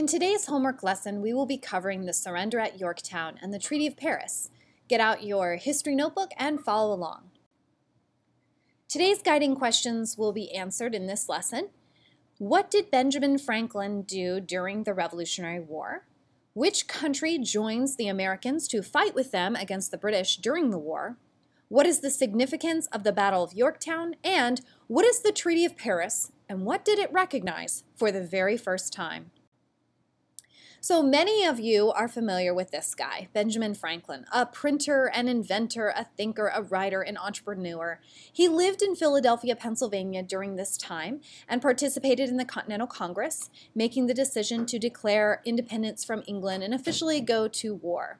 In today's homework lesson, we will be covering the surrender at Yorktown and the Treaty of Paris. Get out your history notebook and follow along. Today's guiding questions will be answered in this lesson. What did Benjamin Franklin do during the Revolutionary War? Which country joins the Americans to fight with them against the British during the war? What is the significance of the Battle of Yorktown? And what is the Treaty of Paris? And what did it recognize for the very first time? So many of you are familiar with this guy, Benjamin Franklin, a printer, an inventor, a thinker, a writer, an entrepreneur. He lived in Philadelphia, Pennsylvania during this time and participated in the Continental Congress, making the decision to declare independence from England and officially go to war.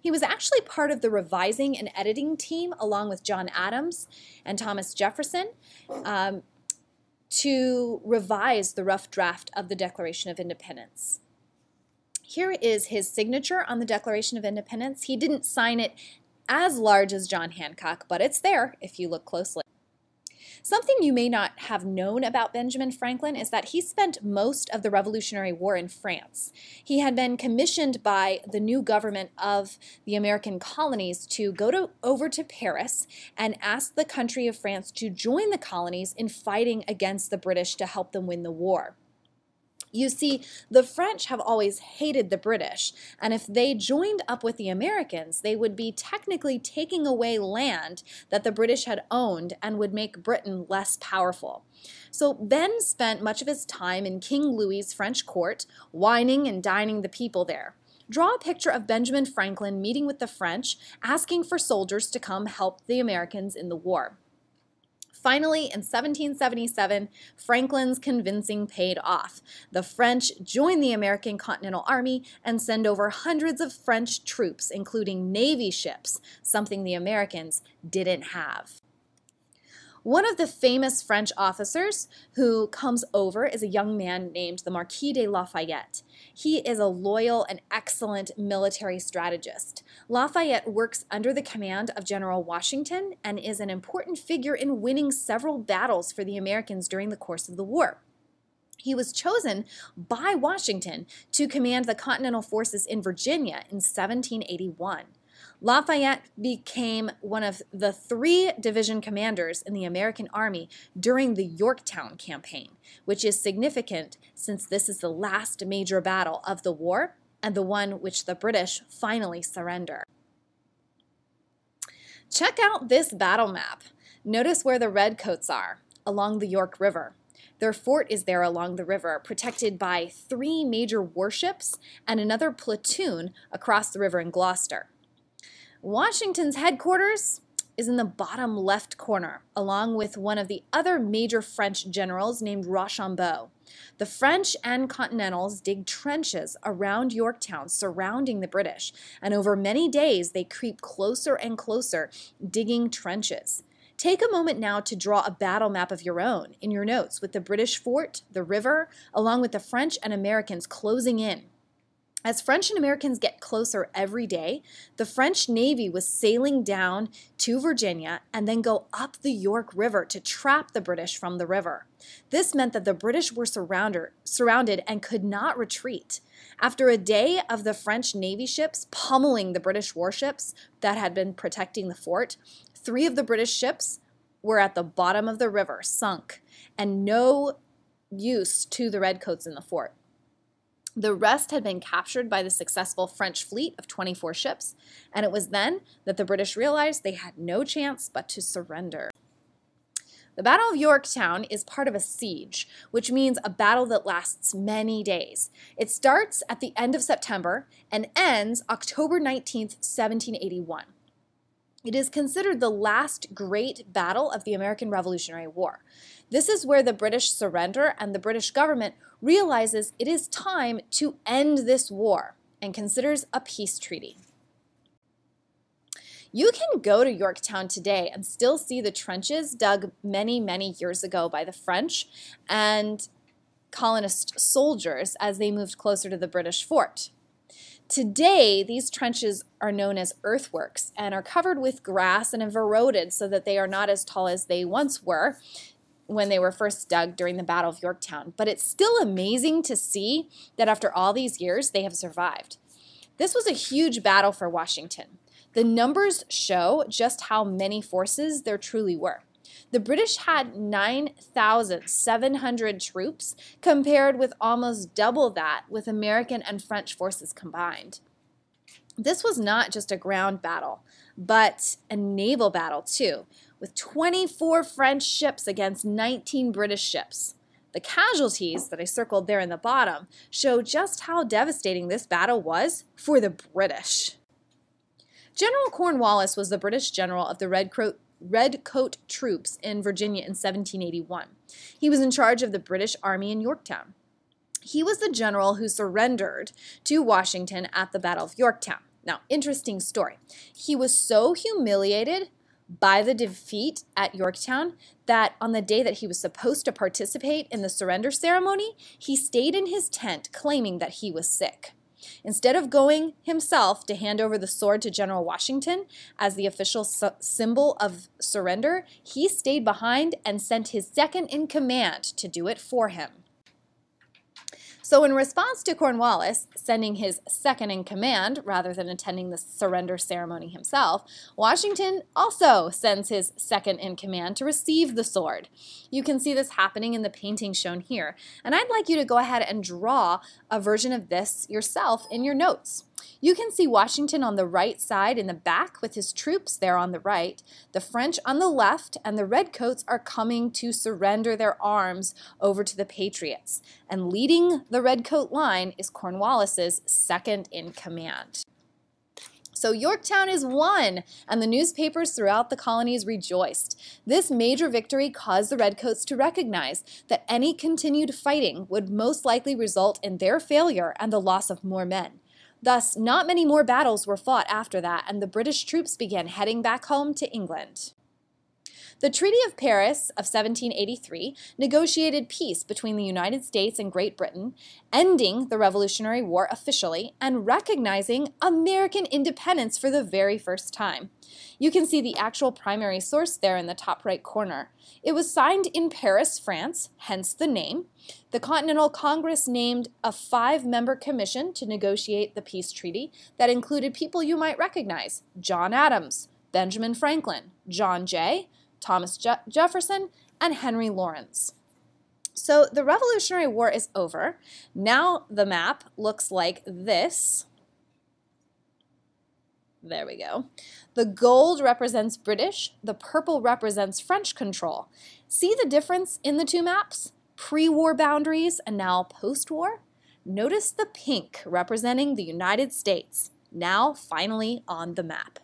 He was actually part of the revising and editing team along with John Adams and Thomas Jefferson um, to revise the rough draft of the Declaration of Independence. Here is his signature on the Declaration of Independence. He didn't sign it as large as John Hancock, but it's there if you look closely. Something you may not have known about Benjamin Franklin is that he spent most of the Revolutionary War in France. He had been commissioned by the new government of the American colonies to go to, over to Paris and ask the country of France to join the colonies in fighting against the British to help them win the war. You see, the French have always hated the British, and if they joined up with the Americans, they would be technically taking away land that the British had owned and would make Britain less powerful. So Ben spent much of his time in King Louis's French court, wining and dining the people there. Draw a picture of Benjamin Franklin meeting with the French, asking for soldiers to come help the Americans in the war. Finally, in 1777, Franklin's convincing paid off. The French joined the American Continental Army and send over hundreds of French troops, including Navy ships, something the Americans didn't have. One of the famous French officers who comes over is a young man named the Marquis de Lafayette. He is a loyal and excellent military strategist. Lafayette works under the command of General Washington and is an important figure in winning several battles for the Americans during the course of the war. He was chosen by Washington to command the Continental Forces in Virginia in 1781. Lafayette became one of the three division commanders in the American Army during the Yorktown campaign, which is significant since this is the last major battle of the war and the one which the British finally surrender. Check out this battle map. Notice where the redcoats are, along the York River. Their fort is there along the river, protected by three major warships and another platoon across the river in Gloucester. Washington's headquarters is in the bottom left corner, along with one of the other major French generals named Rochambeau. The French and Continentals dig trenches around Yorktown surrounding the British, and over many days they creep closer and closer, digging trenches. Take a moment now to draw a battle map of your own in your notes with the British fort, the river, along with the French and Americans closing in. As French and Americans get closer every day, the French Navy was sailing down to Virginia and then go up the York River to trap the British from the river. This meant that the British were surrounded and could not retreat. After a day of the French Navy ships pummeling the British warships that had been protecting the fort, three of the British ships were at the bottom of the river, sunk, and no use to the redcoats in the fort. The rest had been captured by the successful French fleet of 24 ships, and it was then that the British realized they had no chance but to surrender. The Battle of Yorktown is part of a siege, which means a battle that lasts many days. It starts at the end of September and ends October 19, 1781. It is considered the last great battle of the American Revolutionary War. This is where the British surrender and the British government realizes it is time to end this war and considers a peace treaty. You can go to Yorktown today and still see the trenches dug many, many years ago by the French and colonist soldiers as they moved closer to the British fort. Today, these trenches are known as earthworks and are covered with grass and have eroded so that they are not as tall as they once were. when they were first dug during the Battle of Yorktown, but it's still amazing to see that after all these years, they have survived. This was a huge battle for Washington. The numbers show just how many forces there truly were. The British had 9,700 troops, compared with almost double that with American and French forces combined. This was not just a ground battle, but a naval battle too, with 24 French ships against 19 British ships. The casualties that I circled there in the bottom show just how devastating this battle was for the British. General Cornwallis was the British general of the Red Red Coat troops in Virginia in 1781. He was in charge of the British Army in Yorktown. He was the general who surrendered to Washington at the Battle of Yorktown. Now, interesting story. He was so humiliated by the defeat at Yorktown that on the day that he was supposed to participate in the surrender ceremony, he stayed in his tent claiming that he was sick. Instead of going himself to hand over the sword to General Washington as the official symbol of surrender, he stayed behind and sent his second in command to do it for him. So, in response to Cornwallis sending his second in command rather than attending the surrender ceremony himself, Washington also sends his second in command to receive the sword. You can see this happening in the painting shown here, and I'd like you to go ahead and draw a version of this yourself in your notes. You can see Washington on the right side in the back with his troops there on the right, the French on the left, and the Redcoats are coming to surrender their arms over to the Patriots. And leading the Redcoat line is Cornwallis's second in command. So Yorktown is won, and the newspapers throughout the colonies rejoiced. This major victory caused the Redcoats to recognize that any continued fighting would most likely result in their failure and the loss of more men. Thus, not many more battles were fought after that, and the British troops began heading back home to England. The Treaty of Paris of 1783 negotiated peace between the United States and Great Britain, ending the Revolutionary War officially and recognizing American independence for the very first time. You can see the actual primary source there in the top right corner. It was signed in Paris, France, hence the name. The Continental Congress named a five member commission to negotiate the peace treaty that included people you might recognize John Adams, Benjamin Franklin, John Jay, Thomas Je Jefferson, and Henry Laurens. So the Revolutionary War is over. Now the map looks like this. There we go. The gold represents British, the purple represents French control. See the difference in the two maps? Pre-war boundaries and now post-war? Notice the pink representing the United States, now finally on the map.